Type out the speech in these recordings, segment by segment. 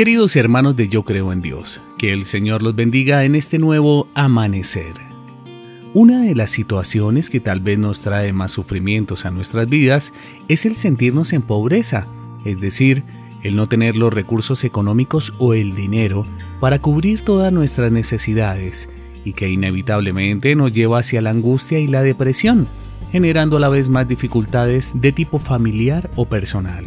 Queridos hermanos de Yo Creo en Dios, que el Señor los bendiga en este nuevo amanecer. Una de las situaciones que tal vez nos trae más sufrimientos a nuestras vidas es el sentirnos en pobreza, es decir, el no tener los recursos económicos o el dinero para cubrir todas nuestras necesidades y que inevitablemente nos lleva hacia la angustia y la depresión, generando a la vez más dificultades de tipo familiar o personal.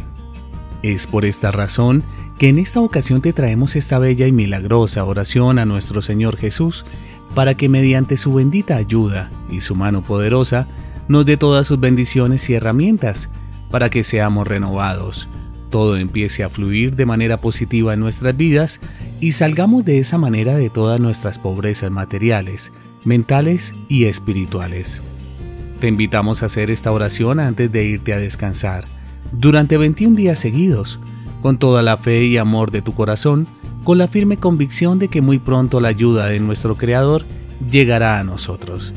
Es por esta razón que en esta ocasión te traemos esta bella y milagrosa oración a nuestro Señor Jesús para que mediante su bendita ayuda y su mano poderosa nos dé todas sus bendiciones y herramientas para que seamos renovados, todo empiece a fluir de manera positiva en nuestras vidas y salgamos de esa manera de todas nuestras pobrezas materiales, mentales y espirituales. Te invitamos a hacer esta oración antes de irte a descansar, durante 21 días seguidos, con toda la fe y amor de tu corazón, con la firme convicción de que muy pronto la ayuda de nuestro Creador llegará a nosotros.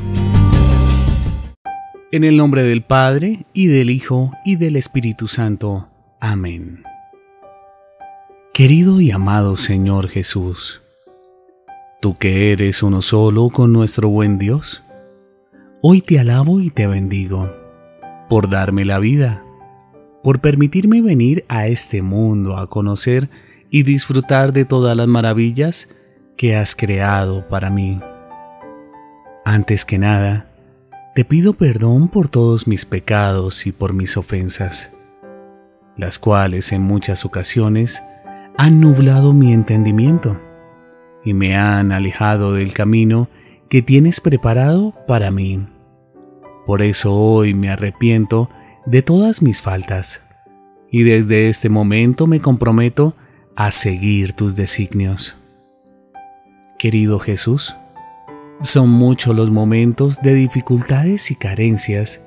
En el nombre del Padre, y del Hijo, y del Espíritu Santo. Amén. Querido y amado Señor Jesús, tú que eres uno solo con nuestro buen Dios, hoy te alabo y te bendigo por darme la vida, por permitirme venir a este mundo a conocer y disfrutar de todas las maravillas que has creado para mí. Antes que nada, te pido perdón por todos mis pecados y por mis ofensas, las cuales en muchas ocasiones han nublado mi entendimiento y me han alejado del camino que tienes preparado para mí. Por eso hoy me arrepiento de todas mis faltas y desde este momento me comprometo a seguir tus designios. Querido Jesús, son muchos los momentos de dificultades y carencias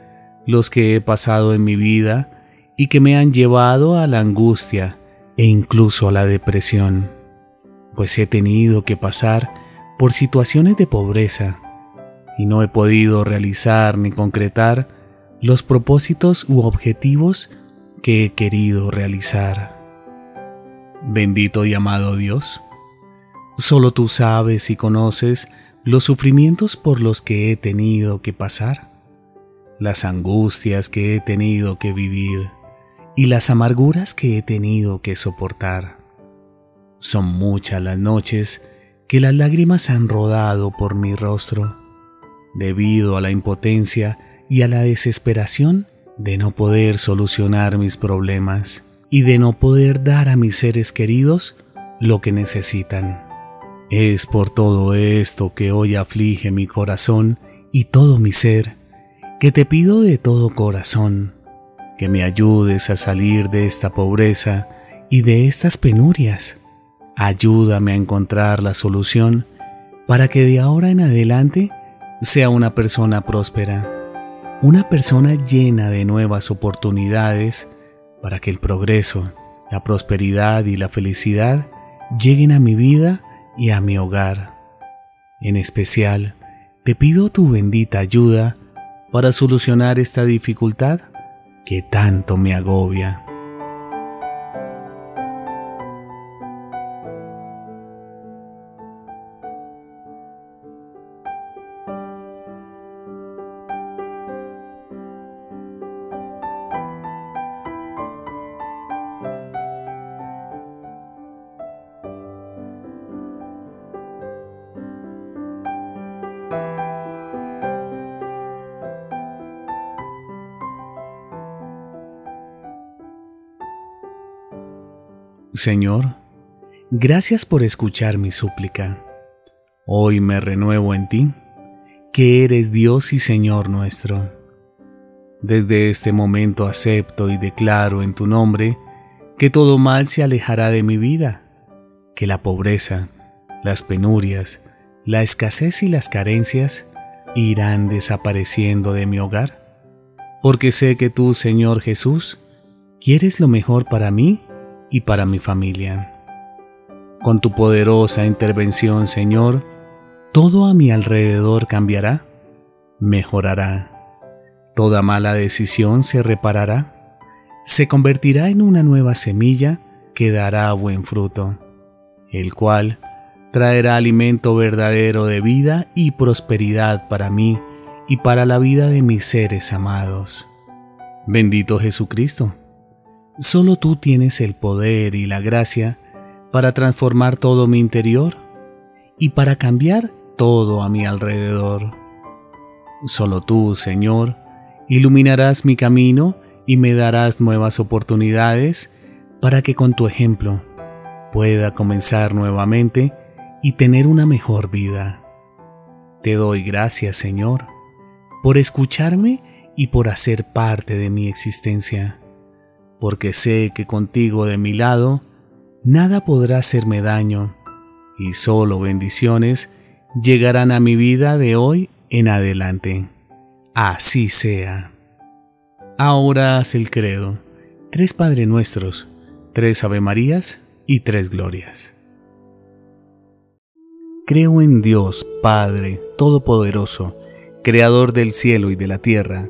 los que he pasado en mi vida y que me han llevado a la angustia e incluso a la depresión, pues he tenido que pasar por situaciones de pobreza y no he podido realizar ni concretar los propósitos u objetivos que he querido realizar. Bendito y amado Dios, solo tú sabes y conoces los sufrimientos por los que he tenido que pasar, las angustias que he tenido que vivir y las amarguras que he tenido que soportar. Son muchas las noches que las lágrimas han rodado por mi rostro, debido a la impotencia y a la desesperación de no poder solucionar mis problemas y de no poder dar a mis seres queridos lo que necesitan. Es por todo esto que hoy aflige mi corazón y todo mi ser, que te pido de todo corazón que me ayudes a salir de esta pobreza y de estas penurias. Ayúdame a encontrar la solución para que de ahora en adelante sea una persona próspera, una persona llena de nuevas oportunidades para que el progreso, la prosperidad y la felicidad lleguen a mi vida y a mi hogar. En especial, te pido tu bendita ayuda para solucionar esta dificultad que tanto me agobia. Señor, gracias por escuchar mi súplica. Hoy me renuevo en ti, que eres Dios y Señor nuestro. Desde este momento acepto y declaro en tu nombre que todo mal se alejará de mi vida, que la pobreza, las penurias, la escasez y las carencias irán desapareciendo de mi hogar, porque sé que tú, Señor Jesús, quieres lo mejor para mí y para mi familia. Con tu poderosa intervención, Señor, todo a mi alrededor cambiará, mejorará. Toda mala decisión se reparará, se convertirá en una nueva semilla que dará buen fruto el cual traerá alimento verdadero de vida y prosperidad para mí y para la vida de mis seres amados. Bendito Jesucristo, solo tú tienes el poder y la gracia para transformar todo mi interior y para cambiar todo a mi alrededor. Solo tú, Señor, iluminarás mi camino y me darás nuevas oportunidades para que con tu ejemplo pueda comenzar nuevamente y tener una mejor vida. Te doy gracias, Señor, por escucharme y por hacer parte de mi existencia, porque sé que contigo de mi lado, nada podrá hacerme daño y solo bendiciones llegarán a mi vida de hoy en adelante. Así sea. Ahora haz el credo, tres Padre Nuestros, tres Ave Marías y tres Glorias. Creo en Dios, Padre Todopoderoso, Creador del cielo y de la tierra.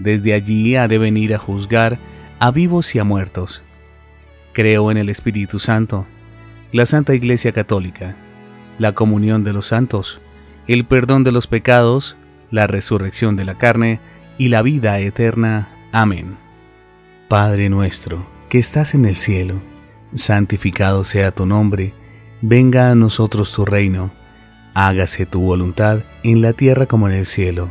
Desde allí ha de venir a juzgar a vivos y a muertos. Creo en el Espíritu Santo, la Santa Iglesia Católica, la comunión de los santos, el perdón de los pecados, la resurrección de la carne y la vida eterna. Amén. Padre nuestro, que estás en el cielo, santificado sea tu nombre, venga a nosotros tu reino hágase tu voluntad en la tierra como en el cielo.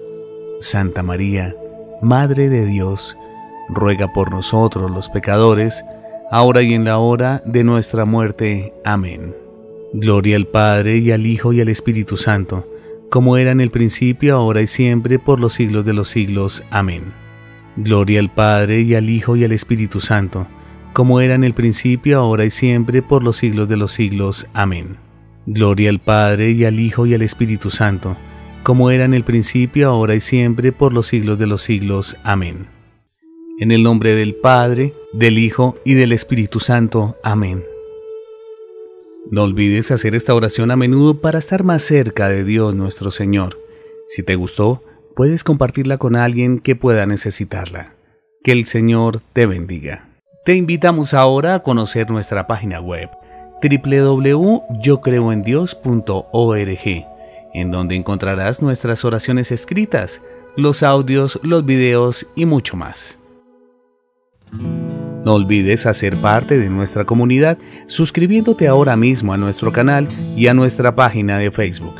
Santa María, Madre de Dios, ruega por nosotros los pecadores, ahora y en la hora de nuestra muerte. Amén. Gloria al Padre y al Hijo y al Espíritu Santo, como era en el principio, ahora y siempre, por los siglos de los siglos. Amén. Gloria al Padre y al Hijo y al Espíritu Santo, como era en el principio, ahora y siempre, por los siglos de los siglos. Amén. Gloria al Padre y al Hijo y al Espíritu Santo, como era en el principio, ahora y siempre, por los siglos de los siglos. Amén. En el nombre del Padre, del Hijo y del Espíritu Santo. Amén. No olvides hacer esta oración a menudo para estar más cerca de Dios nuestro Señor. Si te gustó, puedes compartirla con alguien que pueda necesitarla. Que el Señor te bendiga. Te invitamos ahora a conocer nuestra página web www.yocreoendios.org en donde encontrarás nuestras oraciones escritas, los audios, los videos y mucho más. No olvides hacer parte de nuestra comunidad suscribiéndote ahora mismo a nuestro canal y a nuestra página de Facebook.